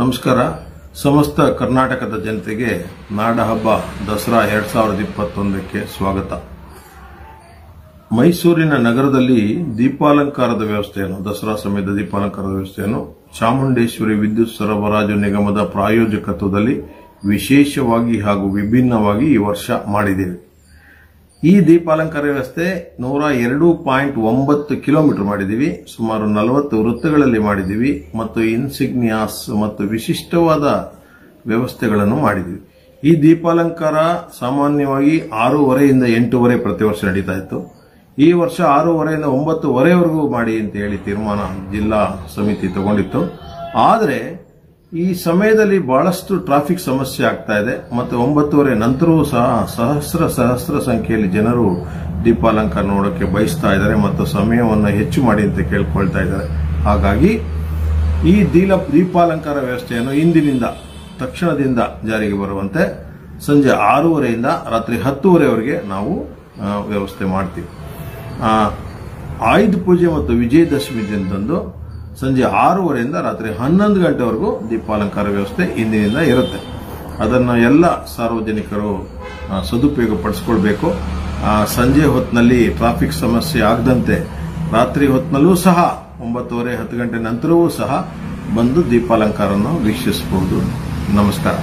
ನಮಸ್ಕಾರ. ಸಮಸ್ತ ಕರ್ನಾಟಕದ ಜನತೆಗೆ ನಾಡಹಬ್ಬ ದಸರಾ ಎರಡ್ ಸಾವಿರದ ಇಪ್ಪತ್ತೊಂದಕ್ಕೆ ಸ್ವಾಗತ. ಮೈಸೂರಿನ ನಗರದಲ್ಲಿ ದೀಪಾಲಂಕಾರದ ವ್ಯವಸ್ಥೆಯನ್ನು, ದಸರಾ ಸಮಯದ ದೀಪಾಲಂಕಾರದ ವ್ಯವಸ್ಥೆಯನ್ನು ಚಾಮುಂಡೇಶ್ವರಿ ವಿದ್ಯುತ್ ಸರಬರಾಜು ನಿಗಮದ ಪ್ರಾಯೋಜಕತ್ವದಲ್ಲಿ ವಿಶೇಷವಾಗಿ ಹಾಗೂ ವಿಭಿನ್ನವಾಗಿ ಈ ವರ್ಷ ಮಾಡಿದ್ದೇವೆ. ಈ ದೀಪಾಲಂಕಾರ ವ್ಯವಸ್ಥೆ ನೂರ ಎರಡು ಪಾಯಿಂಟ್ ಒಂಬತ್ತು ಕಿಲೋಮೀಟರ್ ಮಾಡಿದ್ದೀವಿ. ಸುಮಾರು ನಲವತ್ತು ವೃತ್ತಗಳಲ್ಲಿ ಮಾಡಿದ್ದೀವಿ ಮತ್ತು ಇನ್ಸಿಗ್ನಿಯಾಸ್ ಮತ್ತು ವಿಶಿಷ್ಟವಾದ ವ್ಯವಸ್ಥೆಗಳನ್ನು ಮಾಡಿದ್ದೀವಿ. ಈ ದೀಪಾಲಂಕಾರ ಸಾಮಾನ್ಯವಾಗಿ ಆರೂವರೆಯಿಂದ ಎಂಟೂವರೆ ಪ್ರತಿ ವರ್ಷ ನಡೀತಾ ಇತ್ತು. ಈ ವರ್ಷ ಆರೂವರೆಯಿಂದ ಒಂಬತ್ತುವರೆವರೆಗೂ ಮಾಡಿ ಅಂತ ಹೇಳಿ ತೀರ್ಮಾನ ಜಿಲ್ಲಾ ಸಮಿತಿ ತಗೊಂಡಿತ್ತು. ಆದರೆ ಈ ಸಮಯದಲ್ಲಿ ಬಹಳಷ್ಟು ಟ್ರಾಫಿಕ್ ಸಮಸ್ಯೆ ಆಗ್ತಾ ಇದೆ. ಮತ್ತೆ ಒಂಬತ್ತುವರೆ ನಂತರವೂ ಸಹ ಸಹಸ್ರ ಸಹಸ್ರ ಸಂಖ್ಯೆಯಲ್ಲಿ ಜನರು ದೀಪಾಲಂಕಾರ ನೋಡೋಕೆ ಬಯಸ್ತಾ ಇದ್ದಾರೆ ಮತ್ತು ಸಮಯವನ್ನು ಹೆಚ್ಚು ಮಾಡಿ ಅಂತ ಕೇಳ್ಕೊಳ್ತಾ ಇದ್ದಾರೆ. ಹಾಗಾಗಿ ಈ ದೀಲ ದೀಪಾಲಂಕಾರ ವ್ಯವಸ್ಥೆಯನ್ನು ಇಂದಿನಿಂದ, ತಕ್ಷಣದಿಂದ ಜಾರಿಗೆ ಬರುವಂತೆ ಸಂಜೆ ಆರೂವರೆಯಿಂದ ರಾತ್ರಿ ಹತ್ತುವರೆವರೆಗೆ ನಾವು ವ್ಯವಸ್ಥೆ ಮಾಡ್ತೀವಿ. ಆಯುಧ ಪೂಜೆ ಮತ್ತು ವಿಜಯದಶಮಿ ದಿನದಂದು ಸಂಜೆ ಆರೂವರೆಯಿಂದ ರಾತ್ರಿ ಹನ್ನೊಂದು ಗಂಟೆವರೆಗೂ ದೀಪಾಲಂಕಾರ ವ್ಯವಸ್ಥೆ ಇಂದಿನಿಂದ ಇರುತ್ತೆ. ಅದನ್ನು ಎಲ್ಲ ಸಾರ್ವಜನಿಕರು ಸದುಪಯೋಗ ಪಡಿಸ್ಕೊಳ್ಬೇಕು ಸಂಜೆ ಹೊತ್ತಿನಲ್ಲಿ ಟ್ರಾಫಿಕ್ ಸಮಸ್ಯೆ ಆಗದಂತೆ ರಾತ್ರಿ ಹೊತ್ತಿನಲ್ಲೂ ಸಹ ಒಂಬತ್ತುವರೆ ಹತ್ತು ಗಂಟೆ ನಂತರವೂ ಸಹ ಬಂದು ದೀಪಾಲಂಕಾರವನ್ನು ವೀಕ್ಷಿಸಬಹುದು. ನಮಸ್ಕಾರ.